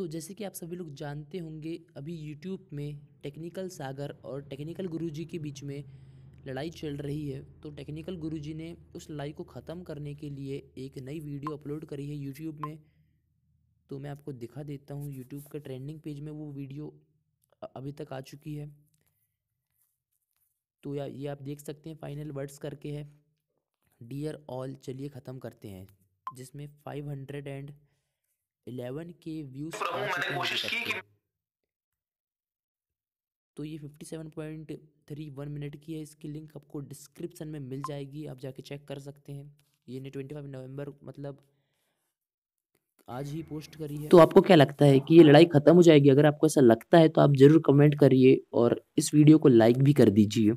तो जैसे कि आप सभी लोग जानते होंगे, अभी यूट्यूब में टेक्निकल सागर और टेक्निकल गुरुजी के बीच में लड़ाई चल रही है। तो टेक्निकल गुरुजी ने उस लड़ाई को ख़त्म करने के लिए एक नई वीडियो अपलोड करी है यूट्यूब में। तो मैं आपको दिखा देता हूँ यूट्यूब के ट्रेंडिंग पेज में वो वीडियो अभी तक आ चुकी है। तो या, ये आप देख सकते हैं फाइनल वर्ड्स करके है। डियर ऑल चलिए ख़त्म करते हैं। जिसमें फाइव हंड्रेड एंड इलेवन के व्यूज़ हैं तो ये fifty seven point three one minute की है इसकी लिंक आपको डिस्क्रिप्शन में मिल जाएगी आप जाके चेक कर सकते हैं। ये ने ट्वेंटी फाइव नवंबर मतलब आज ही पोस्ट करी है। तो आपको क्या लगता है कि ये लड़ाई ख़त्म हो जाएगी? अगर आपको ऐसा लगता है तो आप ज़रूर कमेंट करिए और इस वीडियो को लाइक भी कर दीजिए।